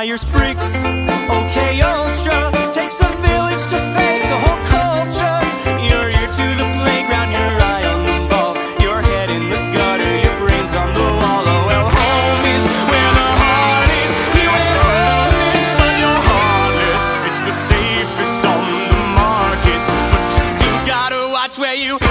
Myers Briggs, MK Ultra. Takes a village to fake a whole culture. Your ear to the playground, your eye on the ball, your head in the gutter, your brains on the wall. Oh well, homies, where the heart is. You ain't homeless, but you're heartless. It's the safest on the market, but you still gotta watch where you.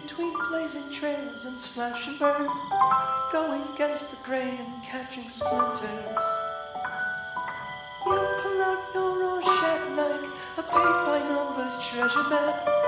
between blazing trails and slash and burn, going against the grain and catching splinters. You pull out your Rorschach like a paint-by-numbers treasure map.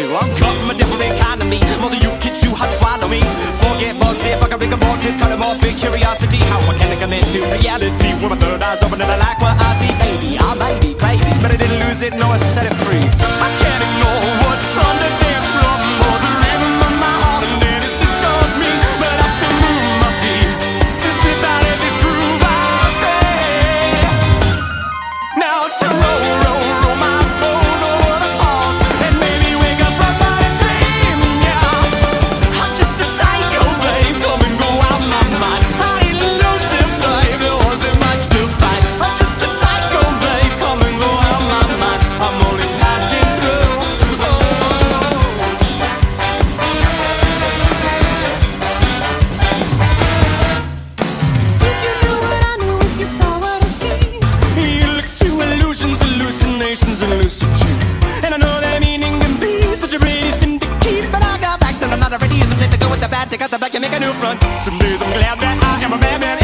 too long. Cut from a different economy. Mother, you kids, you had to swallow me. Forget bullshit, fuck a bigger mortgage, cut him off in curiosity. How I can I come into reality with my third eye's open and I like what I see? Baby, I may be crazy, but I didn't lose it, no, I set it free. side, take out the back, and make a new front. Some days I'm glad that I am a bad man.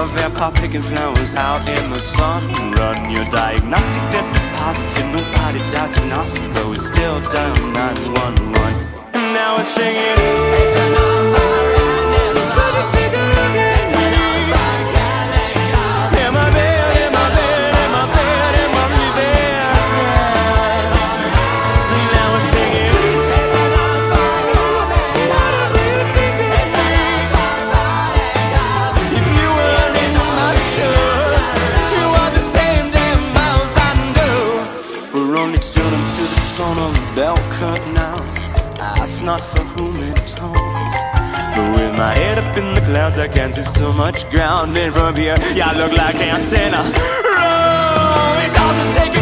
A vampire picking flowers out in the sun. Run your diagnostic, this is positive. Nobody dies agnostic, though We still down 911 Now it's singing. miles, I can see so much ground. in from here, y'all look like dancing. Roll, it doesn't take